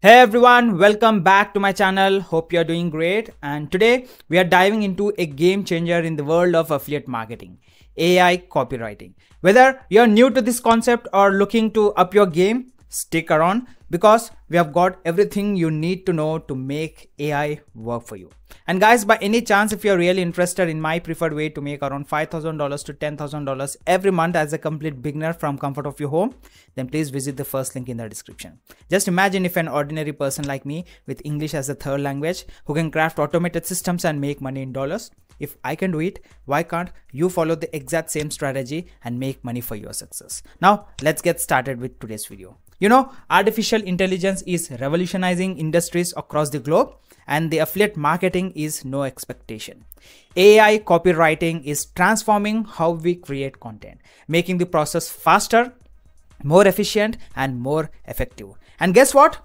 Hey everyone, welcome back to my channel. Hope you're doing great. And today we are diving into a game changer in the world of affiliate marketing AI copywriting. Whether you're new to this concept or looking to up your game, stick around because we have got everything you need to know to make AI work for you. And guys, by any chance, if you're really interested in my preferred way to make around $5,000 to $10,000 every month as a complete beginner from comfort of your home, then please visit the first link in the description. Just imagine if an ordinary person like me with English as a third language who can craft automated systems and make money in dollars. If I can do it, why can't you follow the exact same strategy and make money for your success? Now, let's get started with today's video. You know, artificial intelligence is revolutionizing industries across the globe and the affiliate marketing is no expectation. AI copywriting is transforming how we create content, making the process faster, more efficient and more effective. And guess what?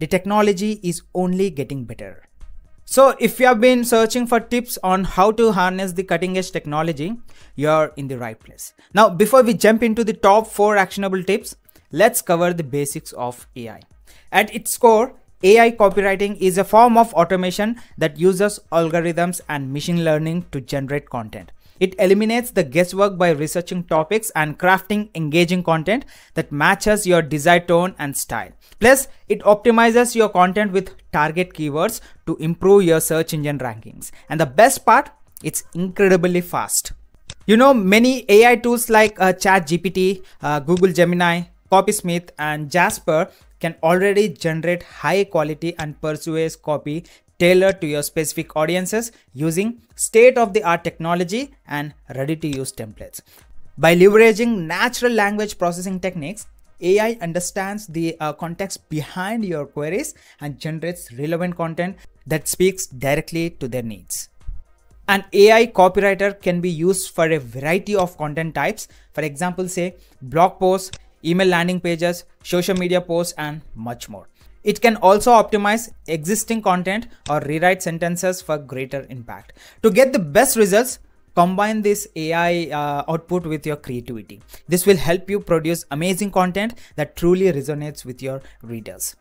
The technology is only getting better. So if you have been searching for tips on how to harness the cutting edge technology, you're in the right place. Now, before we jump into the top four actionable tips, let's cover the basics of AI. At its core, AI copywriting is a form of automation that uses algorithms and machine learning to generate content. It eliminates the guesswork by researching topics and crafting engaging content that matches your desired tone and style. Plus, it optimizes your content with target keywords to improve your search engine rankings. And the best part, it's incredibly fast. You know, many AI tools like uh, ChatGPT, uh, Google Gemini, Copysmith and Jasper can already generate high quality and persuasive copy tailored to your specific audiences using state-of-the-art technology and ready-to-use templates. By leveraging natural language processing techniques, AI understands the uh, context behind your queries and generates relevant content that speaks directly to their needs. An AI copywriter can be used for a variety of content types. For example, say blog posts, email landing pages, social media posts, and much more. It can also optimize existing content or rewrite sentences for greater impact. To get the best results, combine this AI uh, output with your creativity. This will help you produce amazing content that truly resonates with your readers.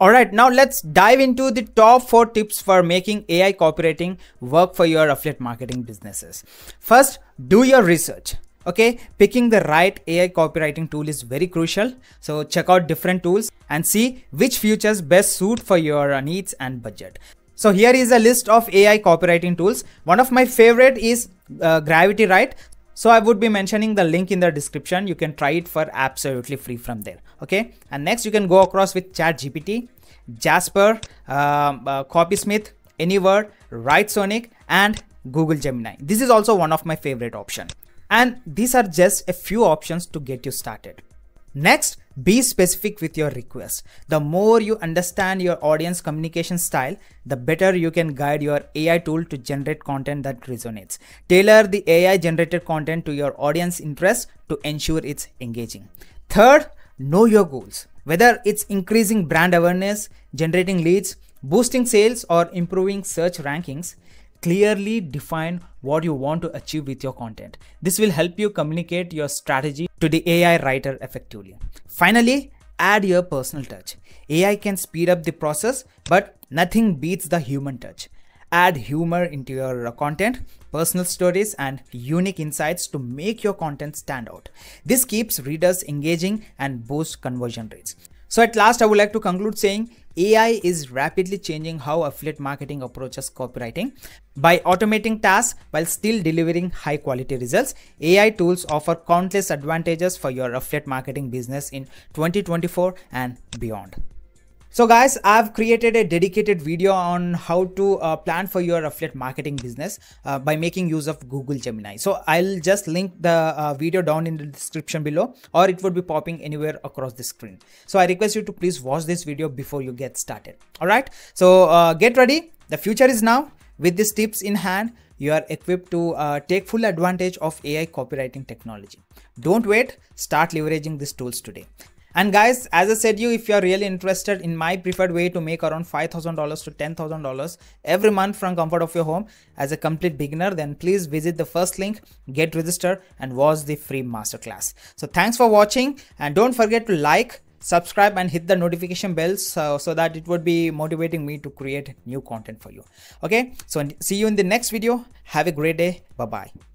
Alright, now let's dive into the top 4 tips for making AI copywriting work for your affiliate marketing businesses. First, do your research okay picking the right ai copywriting tool is very crucial. So check out different tools and see which features best suit for your uh, needs and budget. So here is a list of ai copywriting tools. One of my favorite is uh, GravityWrite. So i would be mentioning the link in the description. You can try it for absolutely free from there. Okay and next you can go across with ChatGPT, jasper um, uh, copysmith anyword writesonic and google gemini. This is also one of my favorite option and these are just a few options to get you started. Next, be specific with your request. The more you understand your audience communication style, the better you can guide your AI tool to generate content that resonates. Tailor the AI generated content to your audience interest to ensure it's engaging. Third, know your goals. Whether it's increasing brand awareness, generating leads, boosting sales, or improving search rankings, clearly define what you want to achieve with your content. This will help you communicate your strategy to the AI writer effectively. Finally, add your personal touch. AI can speed up the process, but nothing beats the human touch. Add humor into your content, personal stories, and unique insights to make your content stand out. This keeps readers engaging and boosts conversion rates. So at last, I would like to conclude saying AI is rapidly changing how affiliate marketing approaches copywriting. By automating tasks while still delivering high quality results, AI tools offer countless advantages for your affiliate marketing business in 2024 and beyond. So guys, I've created a dedicated video on how to uh, plan for your affiliate marketing business uh, by making use of Google Gemini. So I'll just link the uh, video down in the description below or it would be popping anywhere across the screen. So I request you to please watch this video before you get started. All right. So uh, get ready. The future is now. With these tips in hand, you are equipped to uh, take full advantage of AI copywriting technology. Don't wait. Start leveraging these tools today. And guys, as I said you, if you're really interested in my preferred way to make around $5,000 to $10,000 every month from comfort of your home as a complete beginner, then please visit the first link, get registered and watch the free masterclass. So thanks for watching and don't forget to like, subscribe and hit the notification bell so, so that it would be motivating me to create new content for you. Okay? So see you in the next video. Have a great day. Bye bye